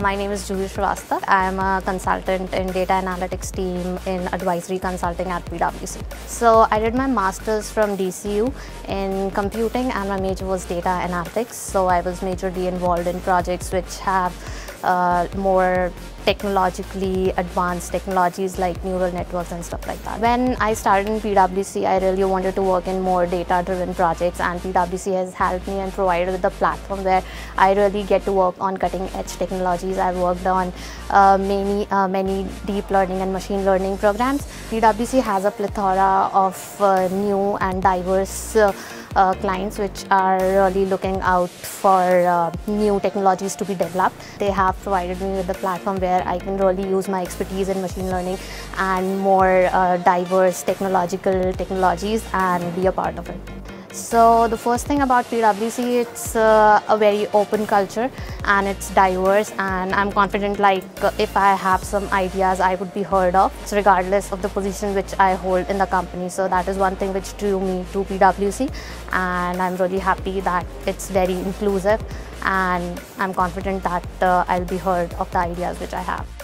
my name is Juhi Shrivastava. I am a consultant in data analytics team in advisory consulting at PwC. So I did my master's from DCU in computing and my major was data analytics. So I was majorly involved in projects which have uh, more technologically advanced technologies like neural networks and stuff like that. When I started in PwC, I really wanted to work in more data-driven projects and PwC has helped me and provided with a platform where I really get to work on cutting-edge technologies. I've worked on uh, many, uh, many deep learning and machine learning programs. PwC has a plethora of uh, new and diverse uh, uh, clients which are really looking out for uh, new technologies to be developed. They have provided me with a platform where I can really use my expertise in machine learning and more uh, diverse technological technologies and be a part of it. So the first thing about PwC, it's uh, a very open culture and it's diverse and I'm confident like if I have some ideas I would be heard of so regardless of the position which I hold in the company. So that is one thing which drew me to PwC and I'm really happy that it's very inclusive and I'm confident that uh, I'll be heard of the ideas which I have.